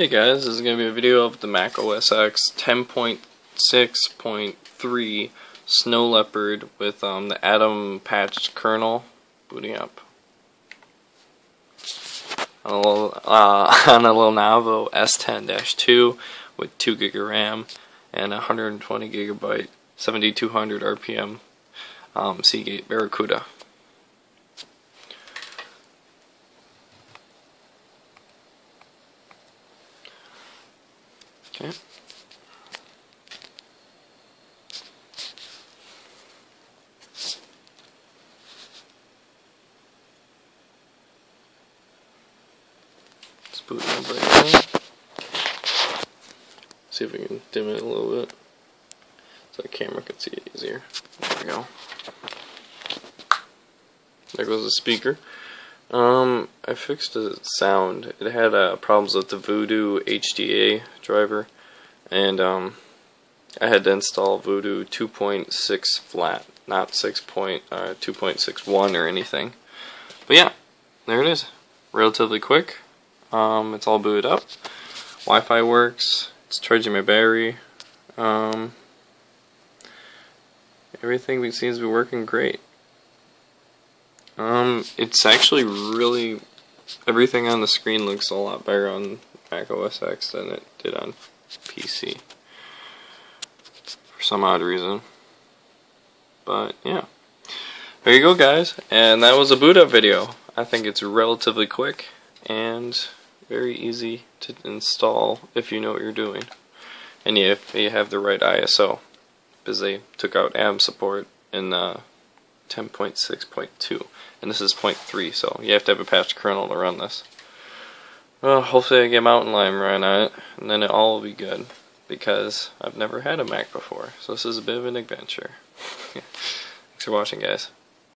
Hey guys, this is going to be a video of the Mac OS X 10.6.3 Snow Leopard with um, the Atom patched kernel booting up. On a little, uh, on a Lenovo S10-2 with 2 gig of RAM and 120 gigabyte 7200 RPM um, Seagate Barracuda. Okay. Let's boot right now. See if we can dim it a little bit so the camera can see it easier. There we go. There goes the speaker. Um, I fixed the sound. It had uh, problems with the Voodoo HDA driver, and um, I had to install Voodoo 2.6 flat, not 6 point, uh, 2.61 or anything. But yeah, there it is. Relatively quick. Um, it's all booted up. Wi-Fi works. It's charging my battery. Um, everything seems to be working great. Um, it's actually really everything on the screen looks a lot better on Mac OS X than it did on PC for some odd reason. But yeah, there you go, guys, and that was a boot up video. I think it's relatively quick and very easy to install if you know what you're doing, and if you have the right ISO, because they took out AM support in uh, 10.6.2 and this is 0.3 so you have to have a patched kernel to run this. Well hopefully I get Mountain Lion run on it and then it all will be good because I've never had a Mac before. So this is a bit of an adventure. Thanks for watching guys